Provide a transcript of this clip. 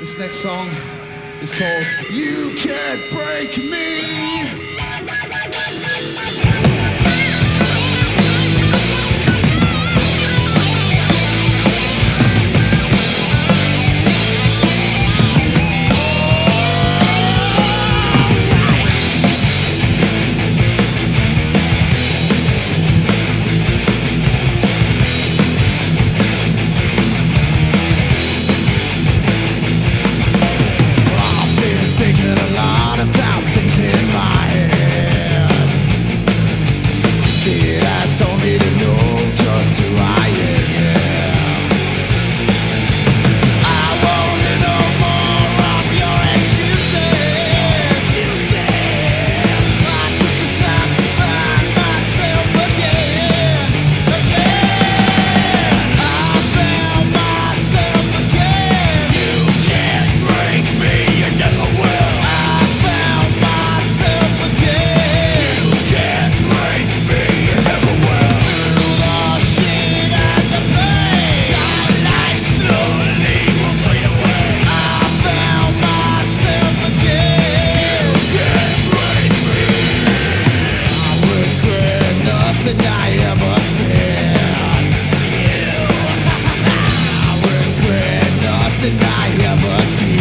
This next song is called You Can't Break Me. about моего тела